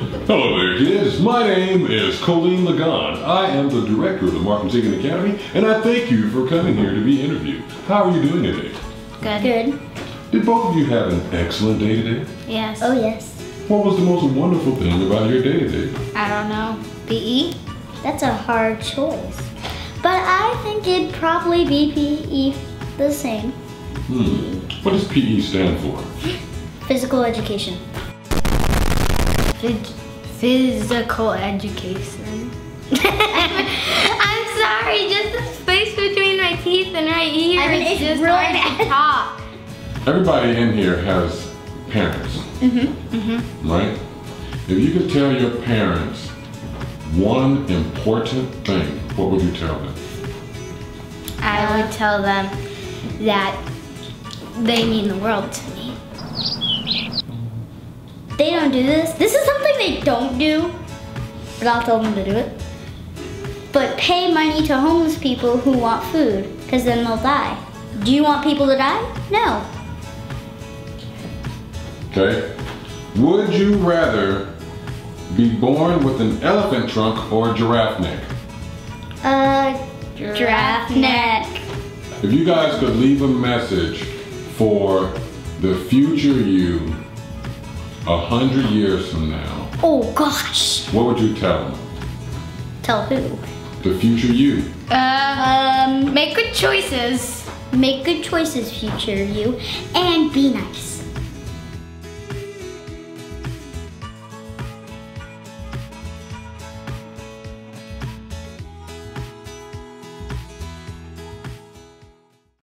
Hello there, kids. My name is Colleen Lagan. I am the director of the Märchen Sagen Academy, and I thank you for coming here to be interviewed. How are you doing today? Good. Good. Did both of you have an excellent day today? Yes. Oh, yes. What was the most wonderful thing about your day today? I don't know. PE? That's a hard choice. But I think it'd probably be PE the same. Hmm. What does PE stand for? Physical education. Phys- physical education. I'm sorry, just the space between my teeth and right here I mean, is it's just really hard to talk. Everybody in here has parents, Mm-hmm. Mm-hmm. right? If you could tell your parents one important thing, what would you tell them? I would tell them that they mean the world to me. They don't do this. This is something they don't do, but I'll tell them to do it. But pay money to homeless people who want food, because then they'll die. Do you want people to die? No. Okay? Would you rather be born with an elephant trunk or a giraffe neck? Uh, giraffe neck. If you guys could leave a message for the future you a hundred years from now, Oh gosh. what would you tell them? Tell who? The future you. Um, make good choices. Make good choices, future you, and be nice.